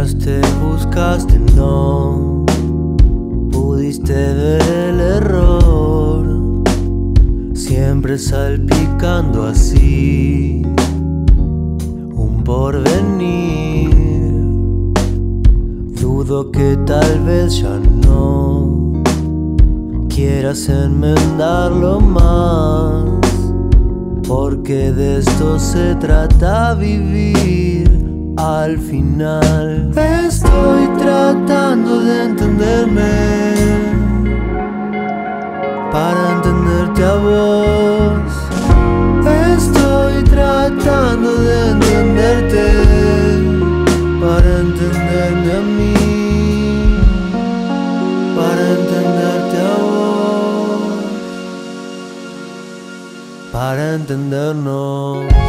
Mientras te buscaste no pudiste ver el error, siempre salpicando así un porvenir. Dudo que tal vez ya no quieras enmendarlo más, porque de esto se trata vivir al final. Estoy tratando de entenderme para entenderte a vos. Estoy tratando de entenderte para entenderme a mí, para entenderte a vos, para entendernos.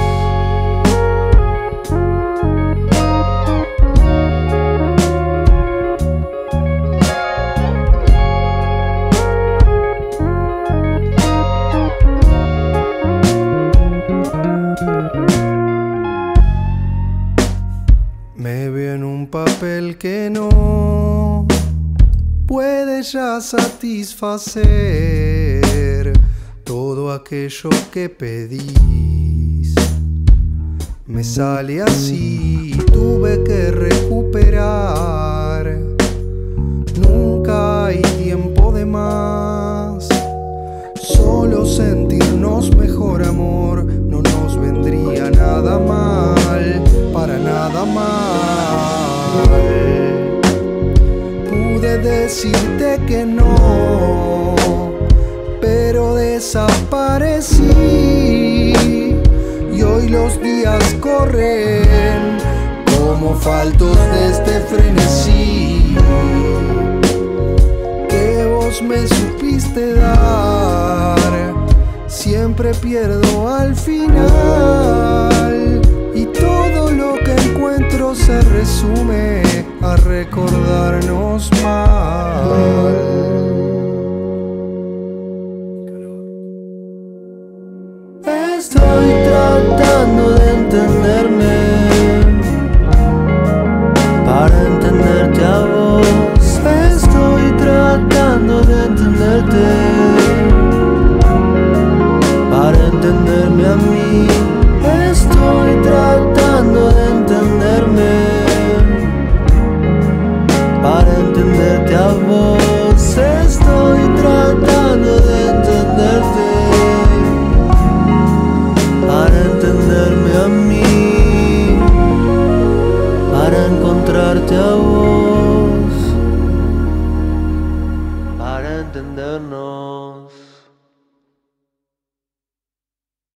Me veo en un papel que no puede ya satisfacer todo aquello que pedís. Me sale así y tuve que recuperar. Pude decirte que no, pero desaparecí. Y hoy los días corren como faltos de este frenesí que vos me supiste dar. Siempre pierdo al final Estoy tratando de entenderme para entenderte a vos. Estoy tratando de entenderte para entenderme a mí. atendernos.